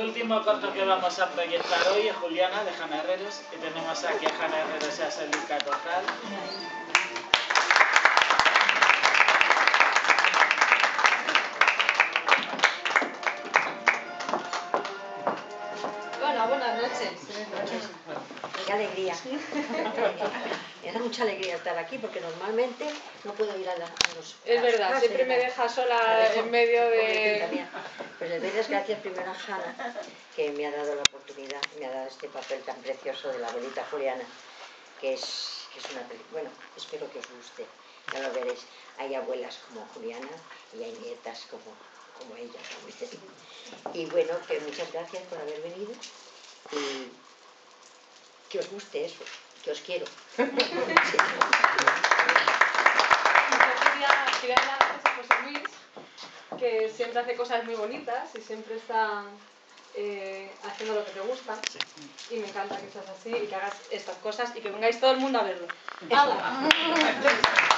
último corto que vamos a proyectar hoy es Juliana de Jana Herreros y tenemos aquí a Jana Herreros y a Selika Corral. Hola, buenas noches. Qué alegría. Me da mucha alegría estar aquí porque normalmente no puedo ir a, la, a los. Es verdad, siempre me deja la sola dejo, en medio de... Pues le doy las gracias primero a Hanna, que me ha dado la oportunidad, me ha dado este papel tan precioso de la abuelita Juliana, que es, que es una película. Bueno, espero que os guste, ya lo veréis. Hay abuelas como Juliana y hay nietas como, como ella. como dicen. Y bueno, que muchas gracias por haber venido y que os guste eso, que os quiero. Yo quería, quería dar gracias a José Luis, que siempre hace cosas muy bonitas y siempre está eh, haciendo lo que te gusta. Y me encanta que seas así y que hagas estas cosas y que vengáis todo el mundo a verlo. ¡Hala!